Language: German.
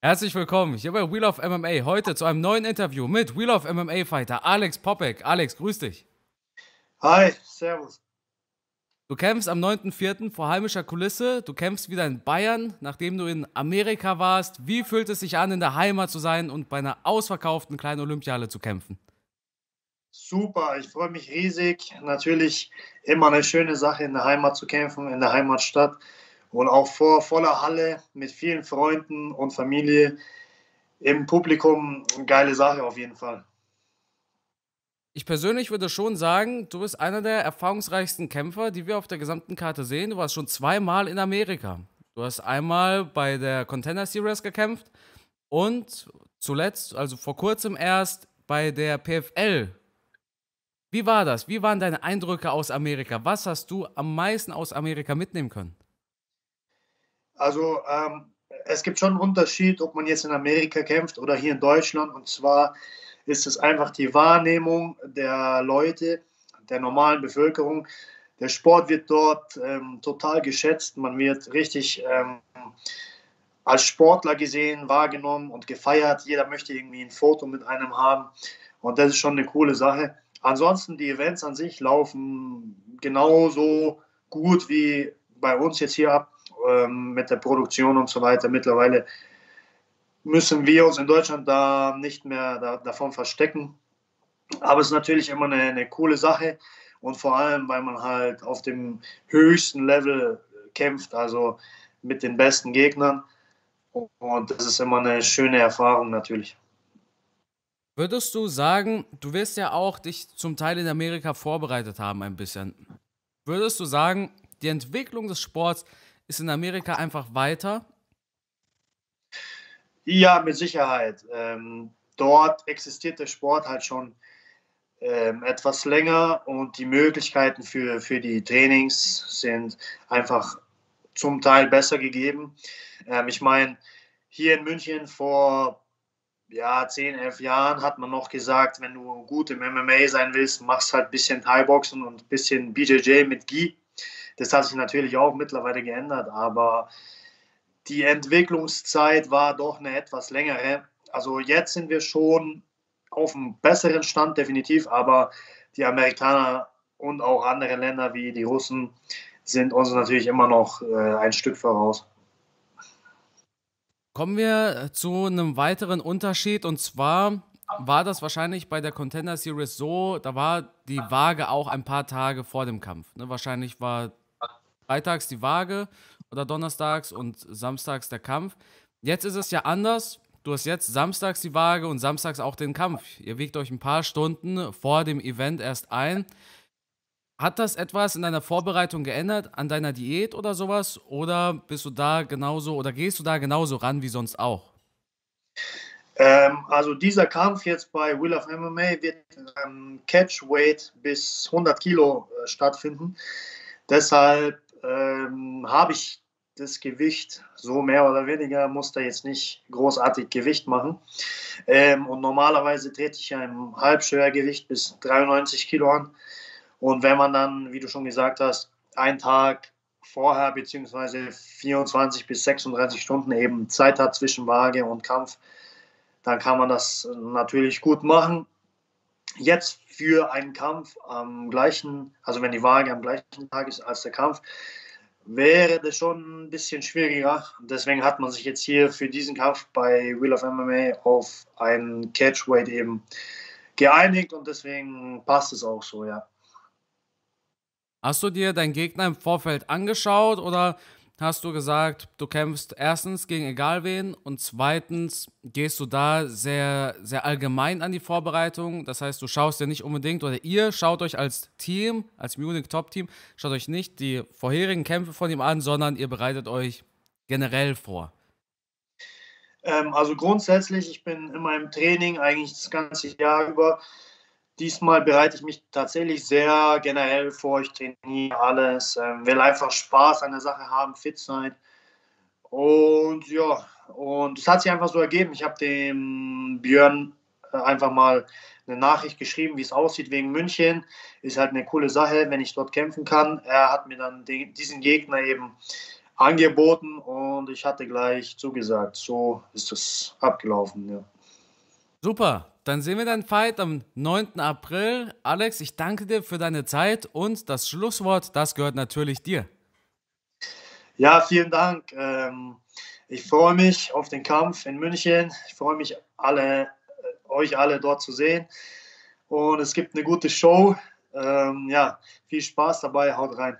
Herzlich willkommen hier bei Wheel of MMA. Heute zu einem neuen Interview mit Wheel of MMA Fighter Alex Popek. Alex, grüß dich. Hi, servus. Du kämpfst am 9.4. vor heimischer Kulisse. Du kämpfst wieder in Bayern, nachdem du in Amerika warst. Wie fühlt es sich an, in der Heimat zu sein und bei einer ausverkauften kleinen Olympiahalle zu kämpfen? Super, ich freue mich riesig. Natürlich immer eine schöne Sache, in der Heimat zu kämpfen, in der Heimatstadt und auch vor voller Halle mit vielen Freunden und Familie im Publikum. Geile Sache auf jeden Fall. Ich persönlich würde schon sagen, du bist einer der erfahrungsreichsten Kämpfer, die wir auf der gesamten Karte sehen. Du warst schon zweimal in Amerika. Du hast einmal bei der Contender Series gekämpft und zuletzt, also vor kurzem erst, bei der PFL. Wie war das? Wie waren deine Eindrücke aus Amerika? Was hast du am meisten aus Amerika mitnehmen können? Also ähm, es gibt schon einen Unterschied, ob man jetzt in Amerika kämpft oder hier in Deutschland. Und zwar ist es einfach die Wahrnehmung der Leute, der normalen Bevölkerung. Der Sport wird dort ähm, total geschätzt. Man wird richtig ähm, als Sportler gesehen, wahrgenommen und gefeiert. Jeder möchte irgendwie ein Foto mit einem haben. Und das ist schon eine coole Sache. Ansonsten, die Events an sich laufen genauso gut wie bei uns jetzt hier ab ähm, mit der Produktion und so weiter. Mittlerweile müssen wir uns in Deutschland da nicht mehr da, davon verstecken. Aber es ist natürlich immer eine, eine coole Sache und vor allem, weil man halt auf dem höchsten Level kämpft, also mit den besten Gegnern. Und das ist immer eine schöne Erfahrung natürlich. Würdest du sagen, du wirst ja auch dich zum Teil in Amerika vorbereitet haben ein bisschen. Würdest du sagen, die Entwicklung des Sports ist in Amerika einfach weiter? Ja, mit Sicherheit. Ähm, dort existiert der Sport halt schon ähm, etwas länger und die Möglichkeiten für, für die Trainings sind einfach zum Teil besser gegeben. Ähm, ich meine, hier in München vor ja, 10, 11 Jahren hat man noch gesagt, wenn du gut im MMA sein willst, machst halt ein bisschen Thai-Boxen und ein bisschen BJJ mit Gi. Das hat sich natürlich auch mittlerweile geändert, aber die Entwicklungszeit war doch eine etwas längere. Also jetzt sind wir schon auf einem besseren Stand, definitiv, aber die Amerikaner und auch andere Länder wie die Russen sind uns natürlich immer noch äh, ein Stück voraus. Kommen wir zu einem weiteren Unterschied und zwar war das wahrscheinlich bei der Contender Series so, da war die Waage auch ein paar Tage vor dem Kampf. Ne? Wahrscheinlich war freitags die Waage oder donnerstags und samstags der Kampf. Jetzt ist es ja anders. Du hast jetzt samstags die Waage und samstags auch den Kampf. Ihr wiegt euch ein paar Stunden vor dem Event erst ein. Hat das etwas in deiner Vorbereitung geändert, an deiner Diät oder sowas? Oder bist du da genauso oder gehst du da genauso ran wie sonst auch? Ähm, also dieser Kampf jetzt bei Will of MMA wird ähm, Catchweight bis 100 Kilo äh, stattfinden. Deshalb ähm, habe ich das Gewicht so mehr oder weniger, muss da jetzt nicht großartig Gewicht machen. Ähm, und normalerweise trete ich ja im Halbschwergewicht bis 93 Kilo an. Und wenn man dann, wie du schon gesagt hast, einen Tag vorher beziehungsweise 24 bis 36 Stunden eben Zeit hat zwischen Waage und Kampf, dann kann man das natürlich gut machen. Jetzt für einen Kampf am gleichen, also wenn die Waage am gleichen Tag ist als der Kampf, wäre das schon ein bisschen schwieriger. Deswegen hat man sich jetzt hier für diesen Kampf bei Wheel of MMA auf einen Catchweight eben geeinigt und deswegen passt es auch so, ja. Hast du dir deinen Gegner im Vorfeld angeschaut oder hast du gesagt, du kämpfst erstens gegen egal wen und zweitens gehst du da sehr, sehr allgemein an die Vorbereitung. Das heißt, du schaust dir nicht unbedingt oder ihr schaut euch als Team, als Munich Top Team, schaut euch nicht die vorherigen Kämpfe von ihm an, sondern ihr bereitet euch generell vor. Ähm, also grundsätzlich, ich bin in meinem Training eigentlich das ganze Jahr über Diesmal bereite ich mich tatsächlich sehr generell vor. Ich trainiere alles, äh, will einfach Spaß an der Sache haben, fit sein. Und ja, und es hat sich einfach so ergeben. Ich habe dem Björn äh, einfach mal eine Nachricht geschrieben, wie es aussieht wegen München. Ist halt eine coole Sache, wenn ich dort kämpfen kann. Er hat mir dann den, diesen Gegner eben angeboten und ich hatte gleich zugesagt. So ist es abgelaufen. Ja. Super, dann sehen wir deinen Fight am 9. April. Alex, ich danke dir für deine Zeit und das Schlusswort, das gehört natürlich dir. Ja, vielen Dank. Ähm, ich freue mich auf den Kampf in München. Ich freue mich, alle, äh, euch alle dort zu sehen. Und es gibt eine gute Show. Ähm, ja, viel Spaß dabei. Haut rein.